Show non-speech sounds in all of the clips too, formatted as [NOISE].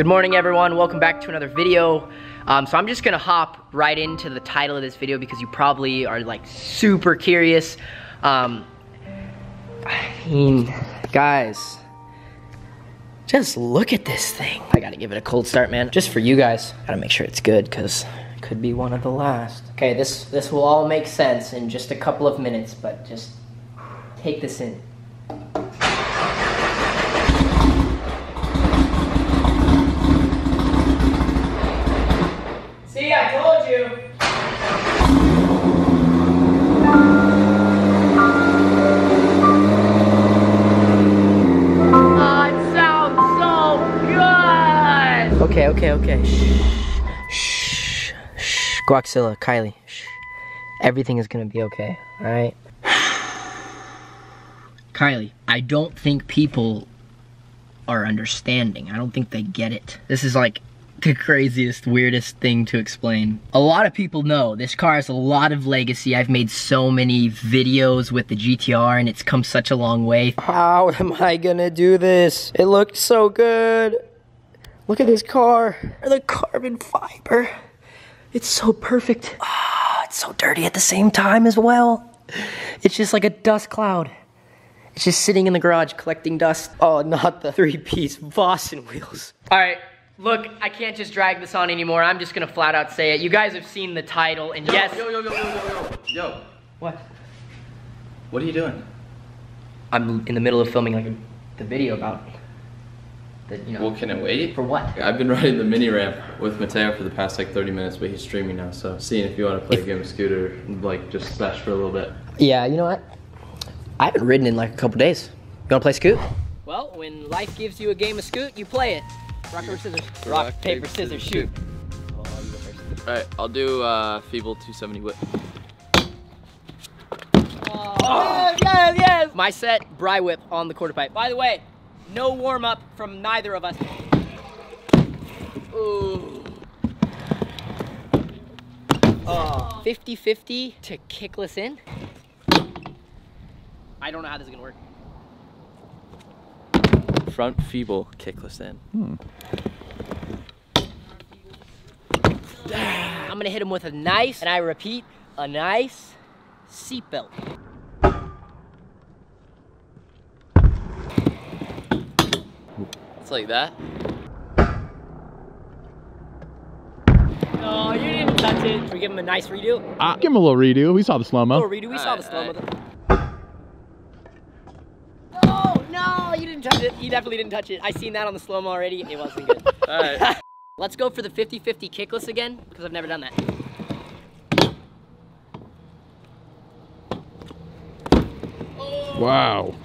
Good morning everyone, welcome back to another video. Um, so I'm just gonna hop right into the title of this video because you probably are like super curious. Um, I mean, guys, just look at this thing. I gotta give it a cold start, man. Just for you guys, gotta make sure it's good because it could be one of the last. Okay, this, this will all make sense in just a couple of minutes, but just take this in. Okay, okay, okay. Shh, shh, shh. Guaczilla, Kylie, shh. Everything is gonna be okay, alright? [SIGHS] Kylie, I don't think people are understanding. I don't think they get it. This is like the craziest, weirdest thing to explain. A lot of people know this car has a lot of legacy. I've made so many videos with the GTR and it's come such a long way. How am I gonna do this? It looked so good. Look at this car. The carbon fiber. It's so perfect. Ah, it's so dirty at the same time as well. It's just like a dust cloud. It's just sitting in the garage collecting dust. Oh, not the three-piece Boston wheels. All right, look, I can't just drag this on anymore. I'm just gonna flat out say it. You guys have seen the title, and yes. Yo, yo, yo, yo, yo, yo. Yo, What? what are you doing? I'm in the middle of filming like a, the video about the, you know. Well, can it wait? for what? I've been riding the mini ramp with Mateo for the past like 30 minutes, but he's streaming now, so seeing if you want to play a game of scooter, like just smash for a little bit. Yeah, you know what? I haven't ridden in like a couple days. You wanna play Scoot? Well, when life gives you a game of Scoot, you play it. Rock, paper, scissors. Rock, paper, scissors, shoot. Alright, I'll do uh, Feeble 270 whip. Oh, yes, yes! My set, Bry Whip on the quarter pipe. By the way, no warm up from neither of us. Ooh. Oh. 50-50 to kickless in. I don't know how this is gonna work. Front Feeble kickless in. Hmm. I'm gonna hit him with a nice, and I repeat, a nice seatbelt. It's like that. No, you didn't touch it. Should we give him a nice redo? Uh, give him a little redo. We saw the slow A mo. little redo. We saw the slow mo. No, no, you didn't touch it. You definitely didn't touch it. I seen that on the slow mo already. It wasn't good. [LAUGHS] Alright. [LAUGHS] Let's go for the 50-50 kickless again because I've never done that. Wow.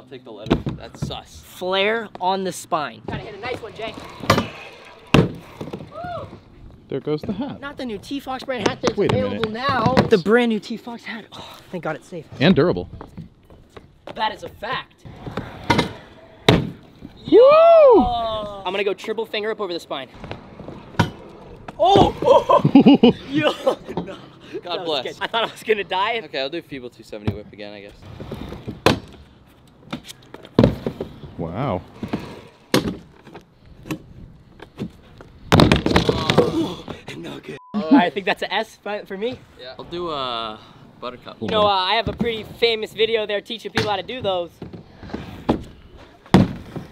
Okay, I'll take the letter. That's sus. Flare on the spine. Gotta hit a nice one, Jay. There goes the hat. Not the new T-Fox brand hat that's Wait a available minute. now. The brand new T-Fox hat. Oh, thank God it's safe. And durable. That is a fact. Woo! Oh. I'm gonna go triple finger up over the spine. Oh! oh. [LAUGHS] [LAUGHS] Yo, no. God bless. sketchy. I thought I was gonna die. Okay, I'll do Feeble 270 whip again, I guess. Wow. I think that's an S fi- for me. Yeah. I'll do a Buttercup. You know, uh, I have a pretty famous video there teaching people how to do those.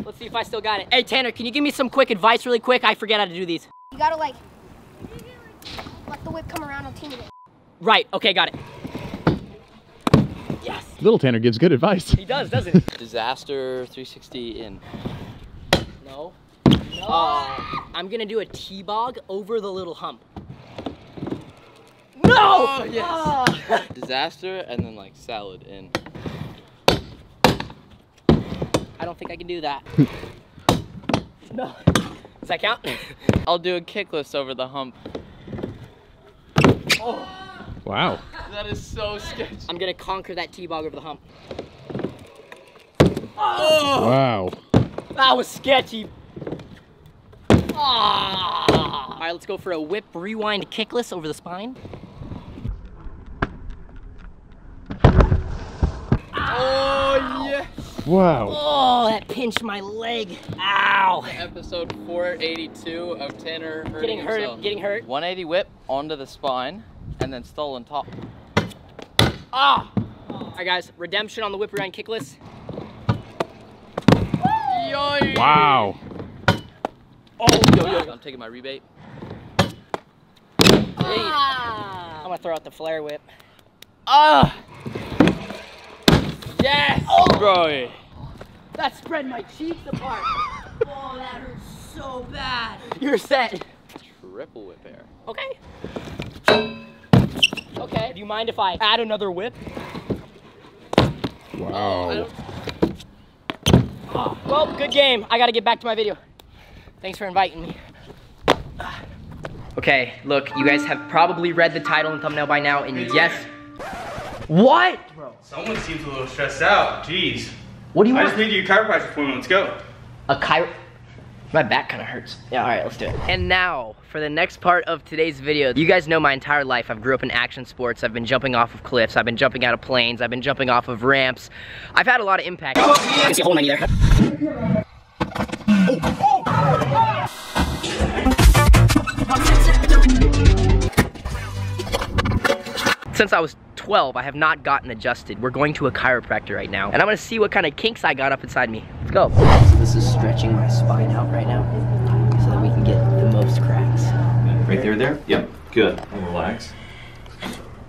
Let's see if I still got it. Hey Tanner, can you give me some quick advice really quick? I forget how to do these. You gotta like let the whip come around on team it. Right, okay, got it. Yes, Little Tanner gives good advice. he does, doesn't he? [LAUGHS] Disaster 360 in. No. No. Uh, I'm gonna do a T-bog over the little hump. No! Oh, yes. Ah. [LAUGHS] Disaster and then like salad in. I don't think I can do that. [LAUGHS] no. Does that count? I'll do a kickless over the hump. oh. Wow. That is so sketchy. I'm gonna conquer that T-bog over the hump. Wow. That was sketchy. Ah. All right, let's go for a whip rewind kickless over the spine. Oh, yes. Wow. Oh, that pinched my leg. Ow. Episode 482 of Tanner hurting Getting hurt. himself. Getting hurt. 180 whip onto the spine and then stolen top. Ah. All right, guys. Redemption on the whip around kickless. Wow. Oh, yo, yo. I'm taking my rebate. I'm gonna throw out the flare whip. Ah! Yes! Bro. That spread my cheeks apart. [LAUGHS] oh, that hurts so bad. You're set. Triple whip air. Okay. Okay. Do you mind if I add another whip? Wow. Oh, well, good game. I gotta get back to my video. Thanks for inviting me. Okay, look, you guys have probably read the title and thumbnail by now, and yes. What? Someone seems a little stressed out. Jeez. What do you I want? I just need you a chiropractor appointment. Let's go. A chiro. My back kind of hurts. Yeah, all right, let's do it. And now, for the next part of today's video, you guys know my entire life. I've grew up in action sports. I've been jumping off of cliffs. I've been jumping out of planes. I've been jumping off of ramps. I've had a lot of impact. You can see a hole in my knee there. Oh. Since I was 12, I have not gotten adjusted. We're going to a chiropractor right now, and I'm gonna see what kind of kinks I got up inside me. Let's go. So this is stretching my spine out right now, so that we can get the most cracks. Right there, there? Yep, good. And relax.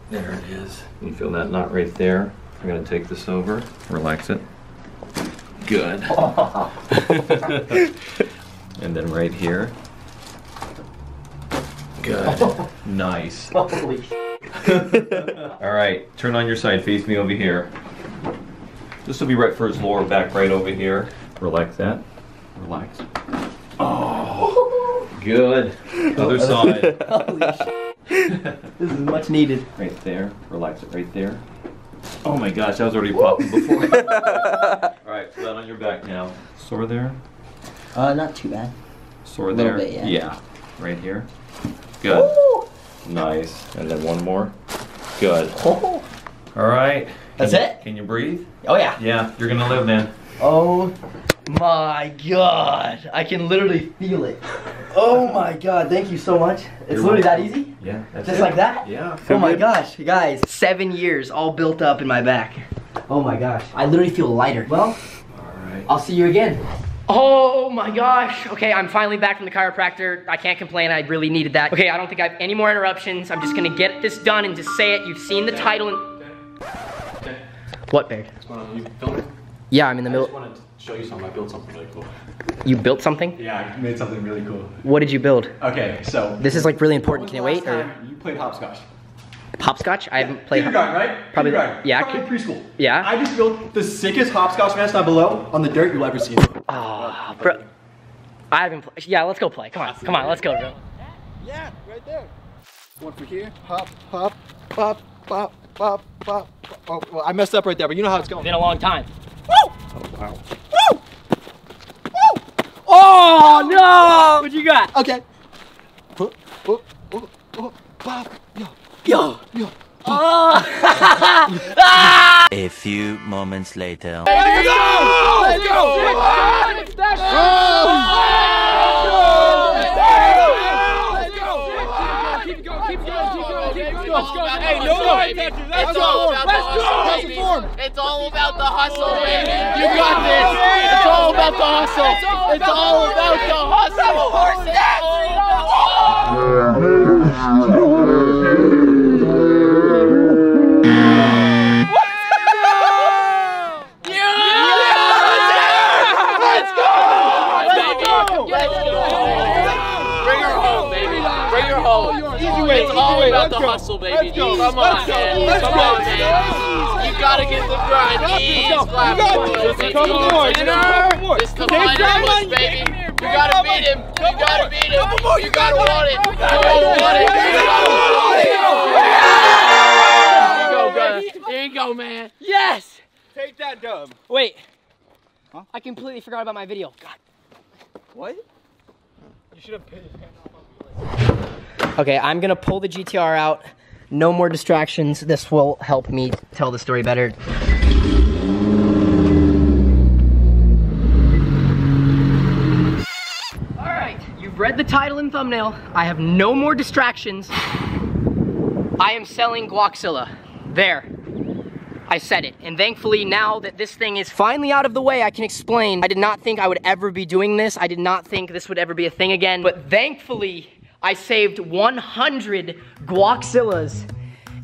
There it is. You feel that knot right there? I'm gonna take this over. Relax it. Good. [LAUGHS] and then right here. Good. Nice. Holy [LAUGHS] All right, turn on your side. Face me over here. This will be right for his lower back, right over here. Relax that. Relax. Oh, good. Other [LAUGHS] side. Holy [LAUGHS] This is much needed. Right there. Relax it right there. Oh my gosh, that was already popping before. Alright, flat on your back now. Sore there? Uh, not too bad. Sore Little there? bit, yeah. Right here. Good. Nice. And then one more. Good. Oh, Alright. That's Can it? Can you breathe? oh yeah. Yeah, you're gonna live then. Oh my god. I can literally feel it. Oh my god, thank you so much. It's You're literally that easy? Yeah, that's Just it. like that? Yeah. Oh my gosh, guys. Seven years all built up in my back. Oh my gosh. I literally feel lighter. Well, Alright. I'll see you again. Oh my gosh. Okay, I'm finally back from the chiropractor. I can't complain. I really needed that. Okay, I don't think I have any more interruptions. I'm just gonna get this done and just say it. You've seen the title and. What, Baird? You filming? Yeah, I'm in the middle. I just wanted to show you something. I built something really cool. You built something? Yeah, I made something really cool. What did you build? Okay, so. This is like really important. Can you wait? Or You played hopscotch. hopscotch? I haven't played. Kindergarten, right? Probably- yeah, Probably preschool. Yeah. I just built the sickest hopscotch nest down below on the dirt you'll ever see. Oh, bro. I haven't played. Yeah, let's go play. Come on, come on, let's go, bro. Yeah, right there. One for here. Hop, hop, pop, pop, pop, pop. Oh, well, I messed up right there, but you know how it's going. Been a long time. Woo! Oh, wow. Woo! Oh no! What you got? Okay. Oh, oh, oh, oh, pop. Yo, Yo. yo. Oh. [LAUGHS] [LAUGHS] Ah! A few moments later. Let's go! Let's About the hustle, baby. It's all about the hustle, baby. You got this. It's all about the hustle. It's all about the hustle. The grind. Ease, go. clap, You got boys. this. It's Couple easy. more. Just a couple more. It's the Take minor that push, one. baby. Come here, You gotta beat him. You gotta beat him. Couple more. You gotta want it. You gotta want it. You you gotta want it. There Here you go. you go. Here you go, man. Yes. Take that dub. Wait. Huh? I completely forgot about my video. God. What? You should have paid his hand off. Okay, I'm gonna pull the GTR out. No more distractions. This will help me tell the story better. All right, you've read the title and thumbnail. I have no more distractions. I am selling Guaczilla. There. I said it. And thankfully now that this thing is finally out of the way, I can explain. I did not think I would ever be doing this. I did not think this would ever be a thing again. But thankfully, I saved 100 Guaczillas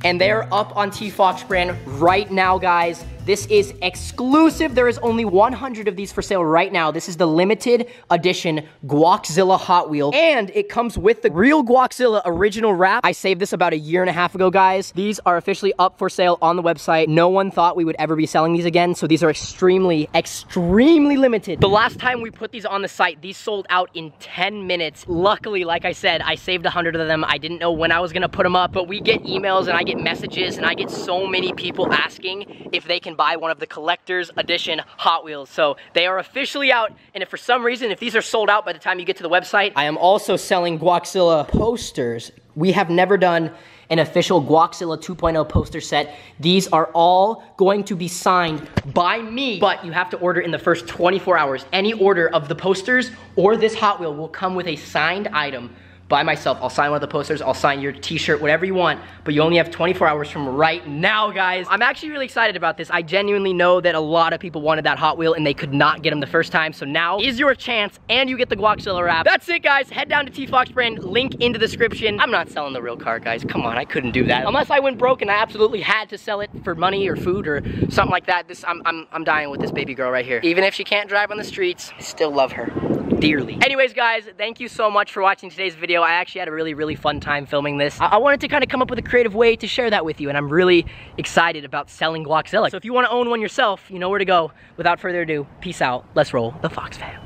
and they're up on T-Fox brand right now, guys. This is exclusive. There is only 100 of these for sale right now. This is the limited edition Guaczilla Hot Wheel. And it comes with the real Guaczilla original wrap. I saved this about a year and a half ago, guys. These are officially up for sale on the website. No one thought we would ever be selling these again, so these are extremely, extremely limited. The last time we put these on the site, these sold out in 10 minutes. Luckily, like I said, I saved 100 of them. I didn't know when I was gonna put them up, but we get emails and I get messages and I get so many people asking if they can buy one of the collector's edition Hot Wheels. So they are officially out. And if for some reason, if these are sold out by the time you get to the website, I am also selling Guaczilla posters. We have never done an official Guaczilla 2.0 poster set. These are all going to be signed by me, but you have to order in the first 24 hours. Any order of the posters or this Hot Wheel will come with a signed item by myself. I'll sign one of the posters, I'll sign your t-shirt, whatever you want, but you only have 24 hours from right now, guys. I'm actually really excited about this. I genuinely know that a lot of people wanted that Hot Wheel and they could not get them the first time, so now is your chance and you get the Guaczilla wrap. That's it, guys. Head down to T-Fox brand, link in the description. I'm not selling the real car, guys. Come on, I couldn't do that. Unless I went broke and I absolutely had to sell it for money or food or something like that. This, I'm, I'm, I'm dying with this baby girl right here. Even if she can't drive on the streets, I still love her dearly. Anyways, guys, thank you so much for watching today's video. I actually had a really, really fun time filming this. I, I wanted to kind of come up with a creative way to share that with you, and I'm really excited about selling Guaczilla. So if you want to own one yourself, you know where to go. Without further ado, peace out. Let's roll the Fox fam.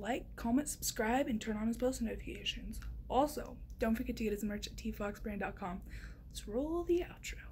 Like, comment, subscribe, and turn on his post notifications. Also, don't forget to get his merch at tfoxbrand.com. Let's roll the outro.